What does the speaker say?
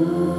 Ooh.